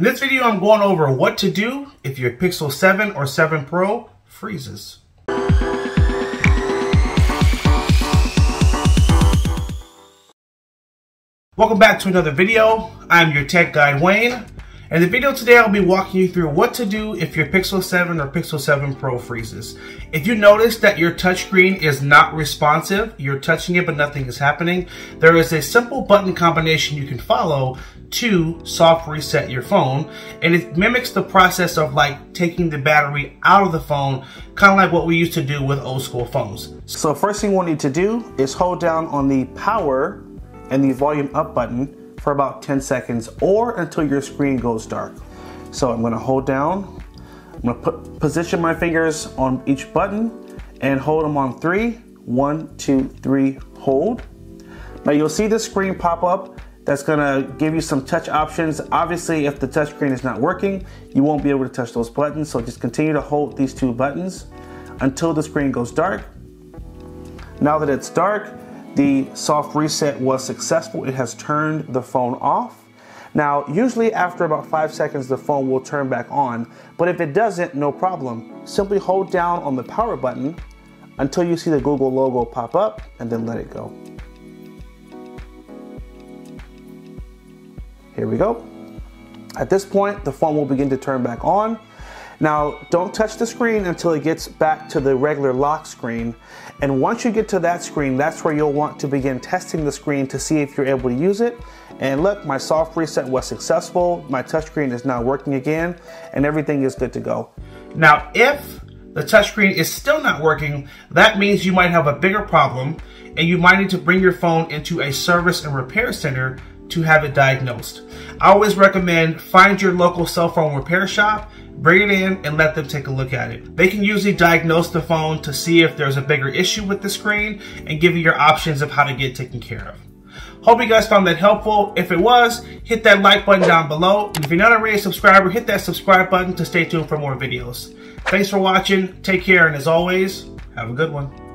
In this video, I'm going over what to do if your Pixel 7 or 7 Pro freezes. Welcome back to another video. I'm your tech guy, Wayne. In the video today, I'll be walking you through what to do if your Pixel 7 or Pixel 7 Pro freezes. If you notice that your touchscreen is not responsive, you're touching it but nothing is happening, there is a simple button combination you can follow to soft reset your phone and it mimics the process of like taking the battery out of the phone kind of like what we used to do with old school phones. So first thing we'll need to do is hold down on the power and the volume up button for about 10 seconds or until your screen goes dark. So I'm gonna hold down, I'm gonna put, position my fingers on each button and hold them on three. One, two, three, hold. Now you'll see the screen pop up that's gonna give you some touch options. Obviously, if the touch screen is not working, you won't be able to touch those buttons. So just continue to hold these two buttons until the screen goes dark. Now that it's dark, the soft reset was successful. It has turned the phone off. Now, usually after about five seconds, the phone will turn back on, but if it doesn't, no problem. Simply hold down on the power button until you see the Google logo pop up and then let it go. Here we go. At this point, the phone will begin to turn back on now, don't touch the screen until it gets back to the regular lock screen. And once you get to that screen, that's where you'll want to begin testing the screen to see if you're able to use it. And look, my soft reset was successful. My touchscreen is now working again and everything is good to go. Now, if the touchscreen is still not working, that means you might have a bigger problem and you might need to bring your phone into a service and repair center to have it diagnosed. I always recommend find your local cell phone repair shop bring it in and let them take a look at it. They can usually diagnose the phone to see if there's a bigger issue with the screen and give you your options of how to get taken care of. Hope you guys found that helpful. If it was, hit that like button down below. And if you're not already a subscriber, hit that subscribe button to stay tuned for more videos. Thanks for watching. Take care. And as always, have a good one.